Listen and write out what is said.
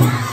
Yeah.